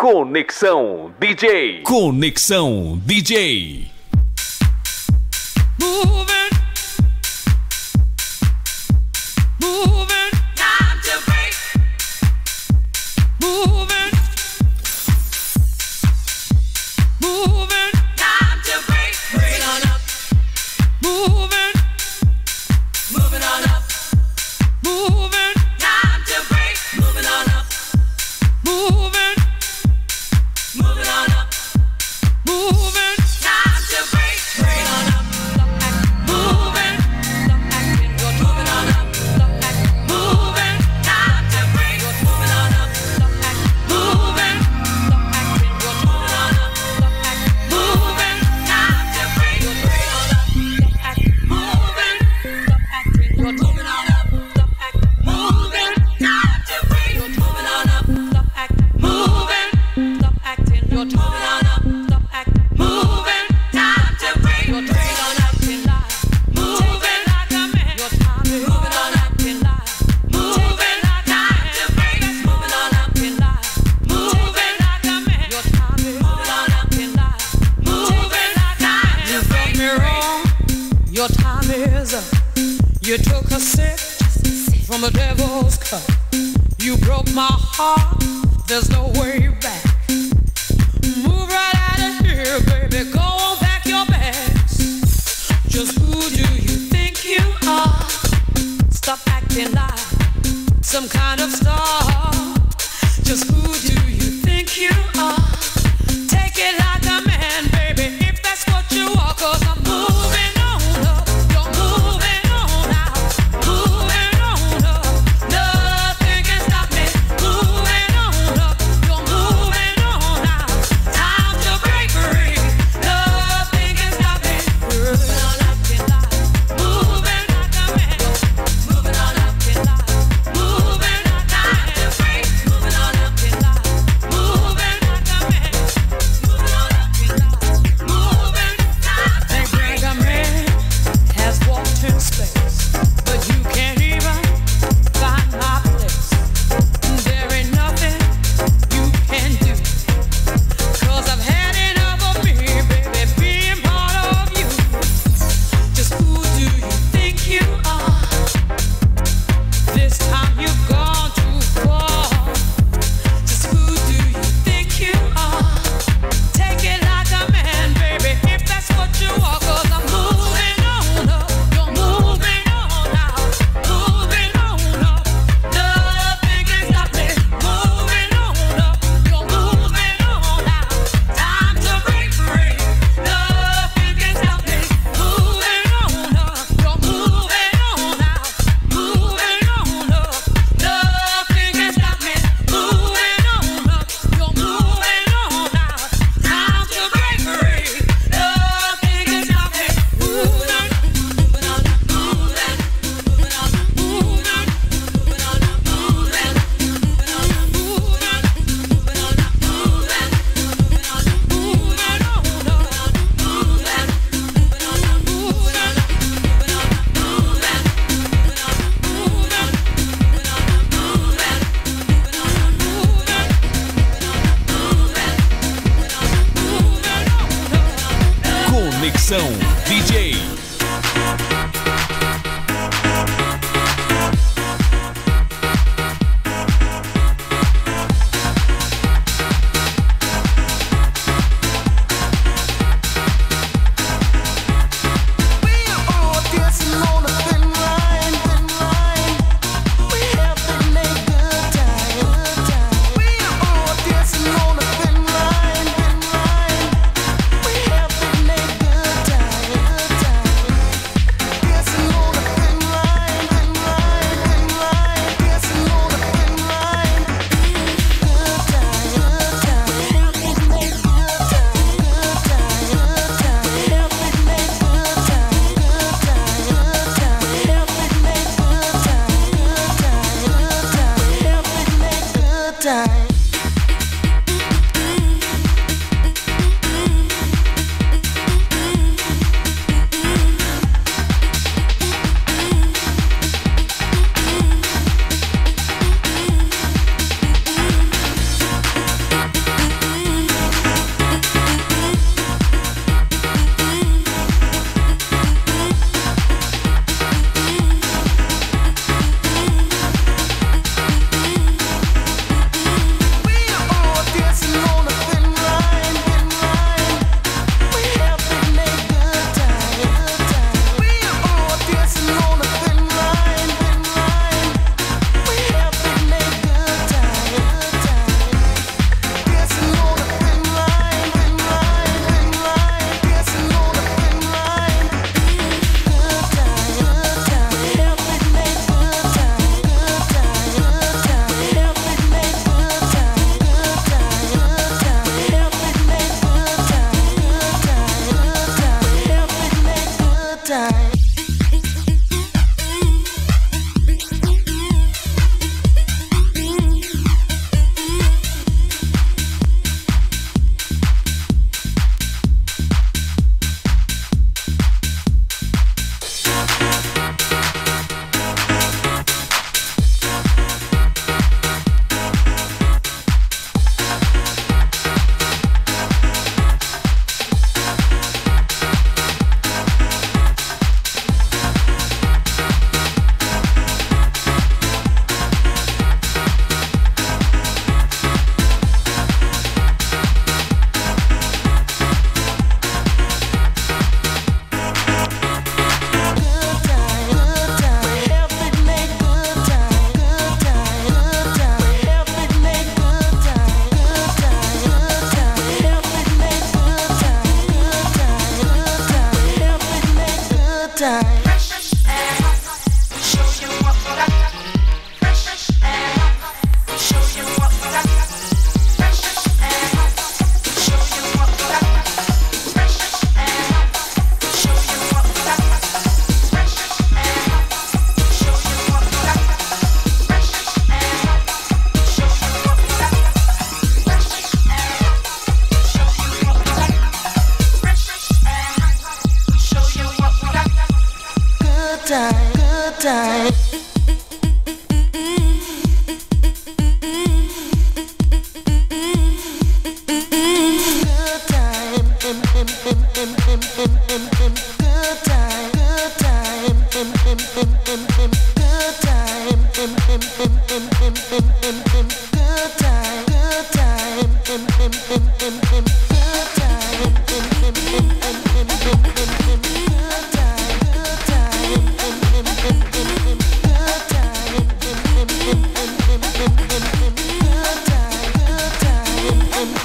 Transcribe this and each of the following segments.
Conexão DJ. Conexão DJ. Do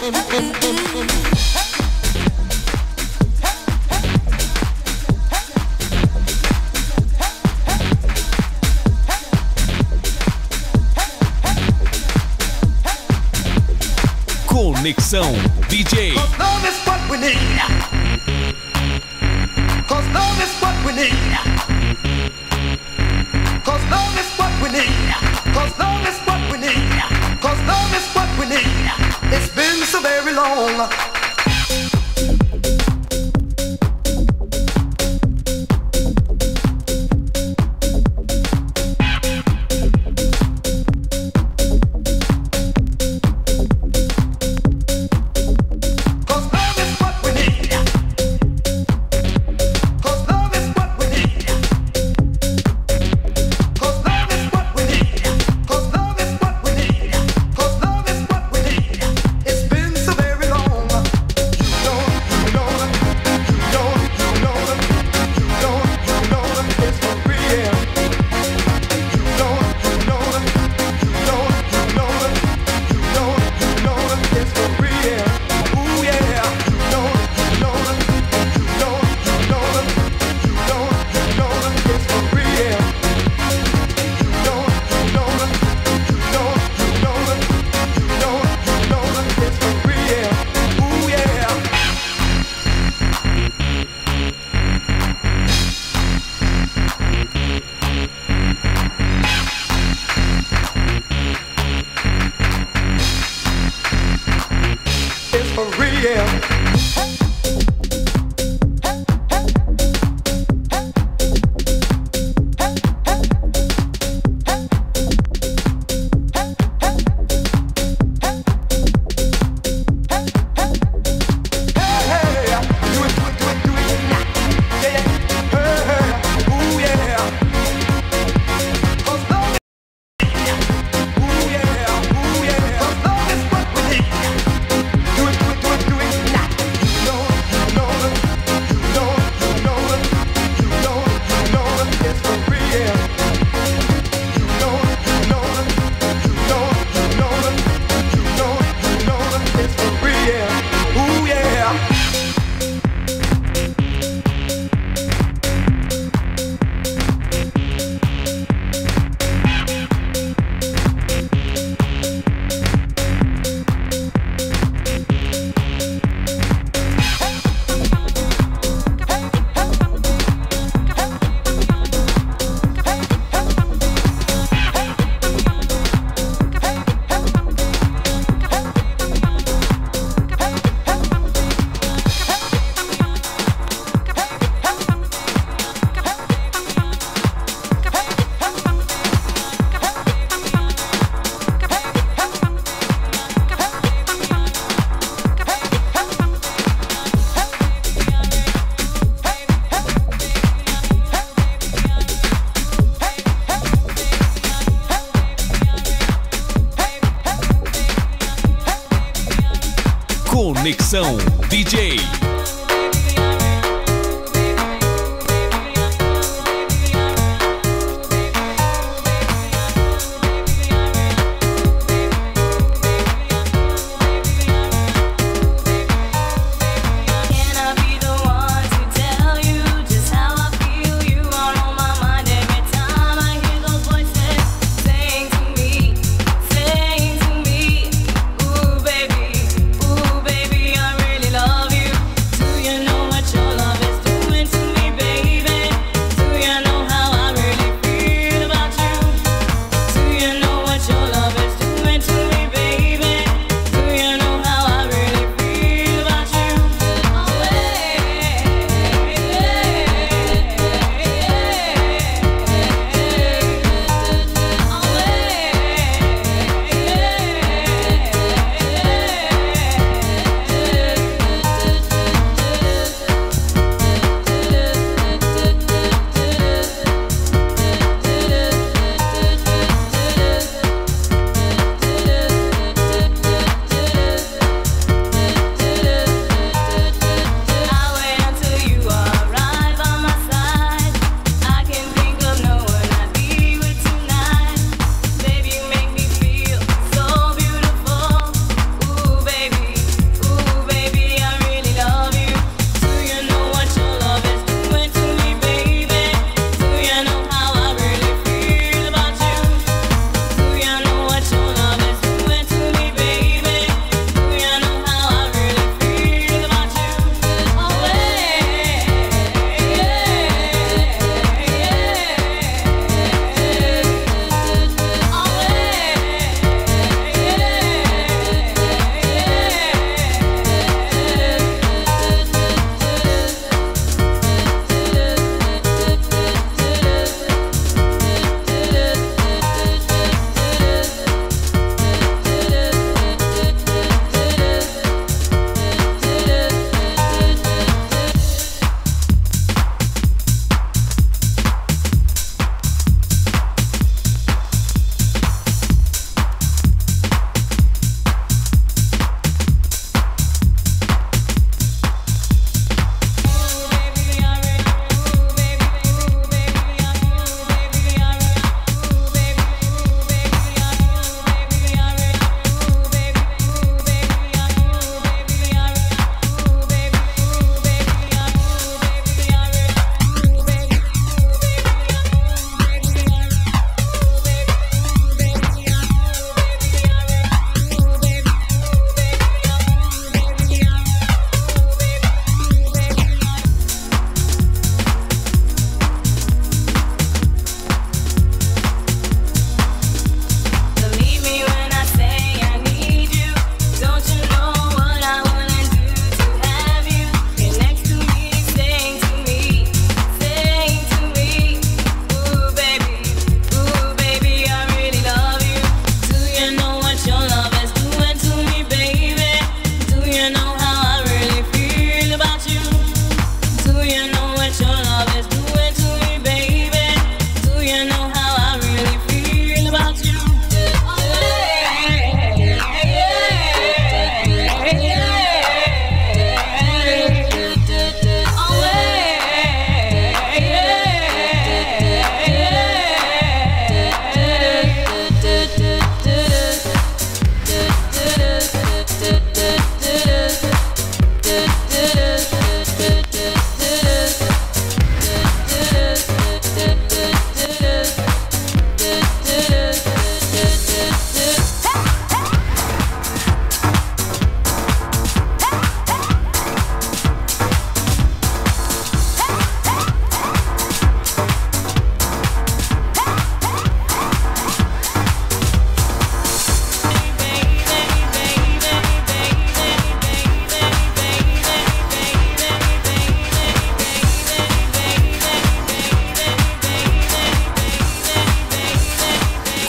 Conexão DJ. Cause love is what we need. Cause love is what we need. Cause love is what we need. What we need. It's been so very long. Thank you.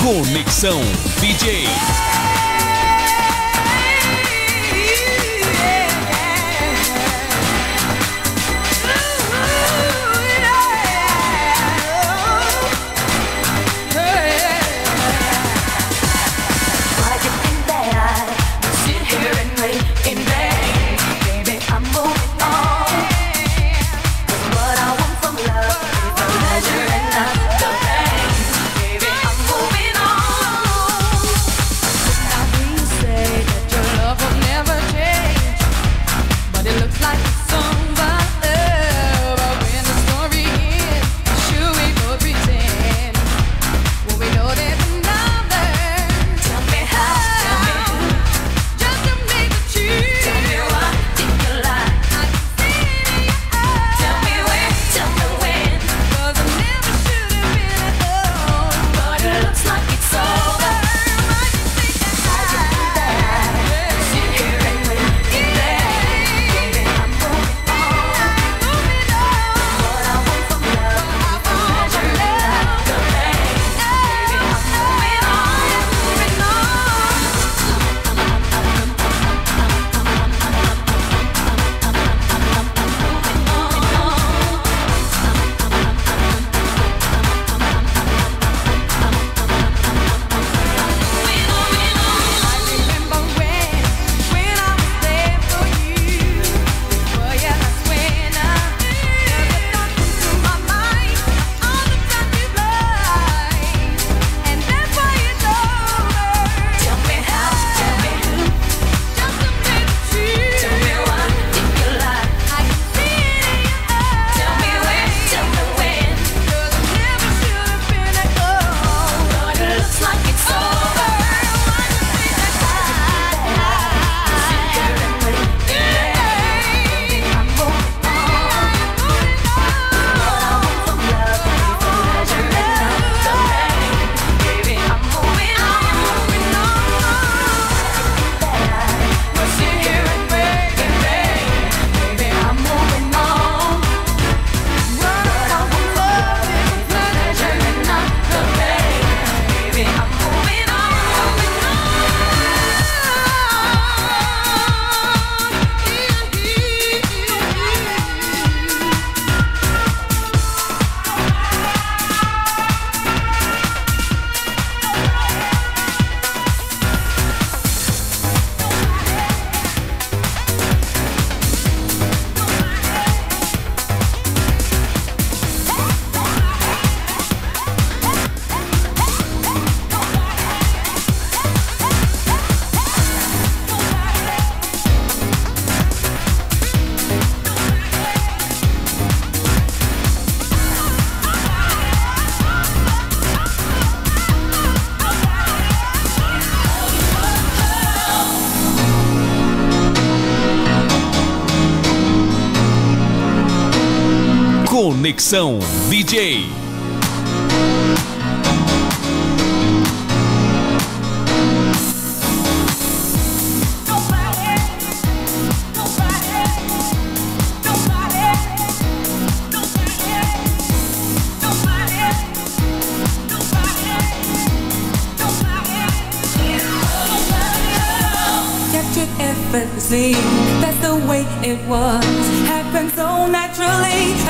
Conexão DJ. DJ. That's the way it was. Have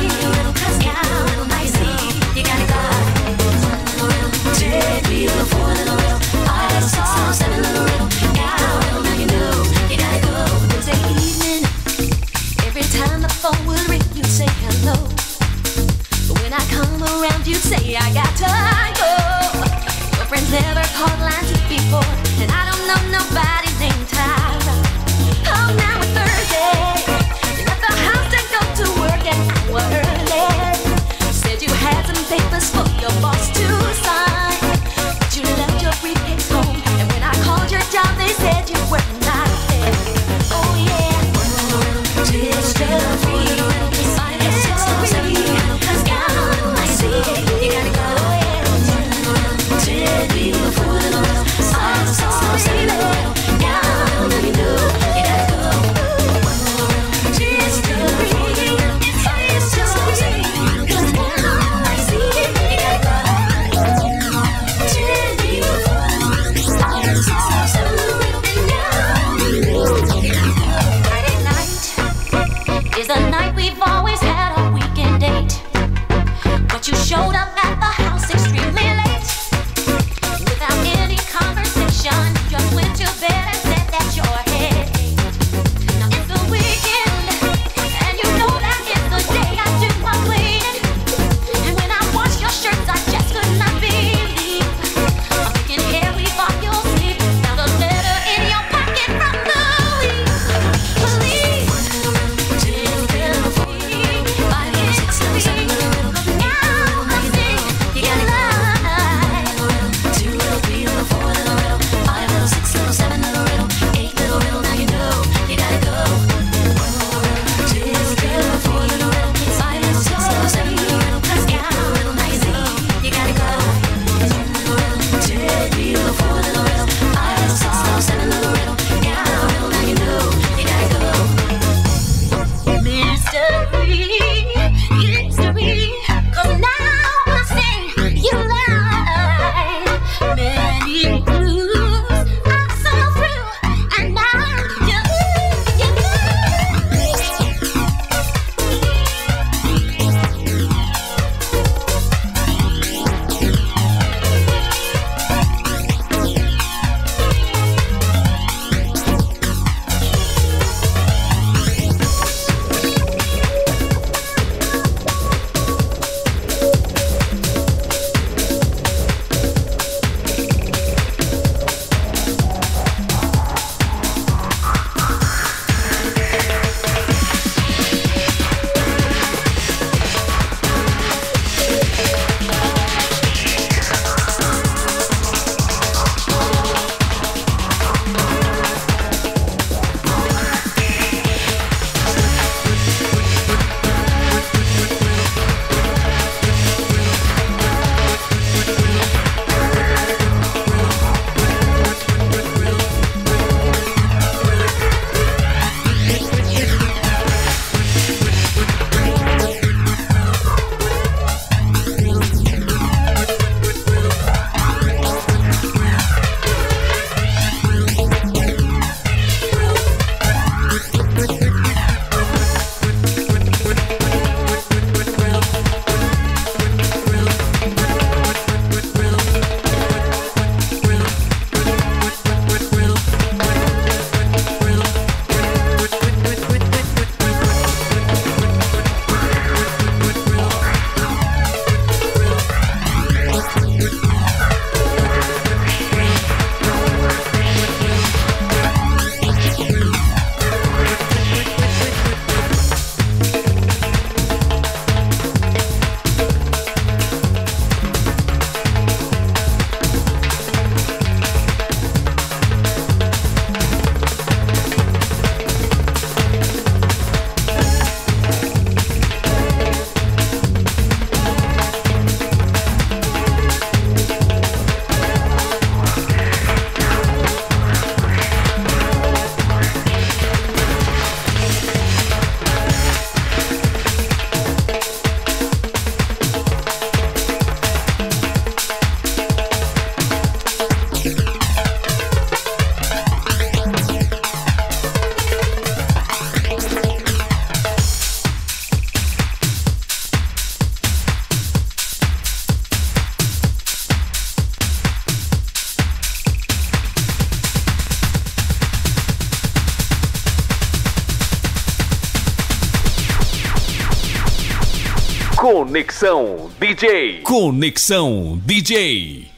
Little girl scout. Conexão DJ. Conexão DJ.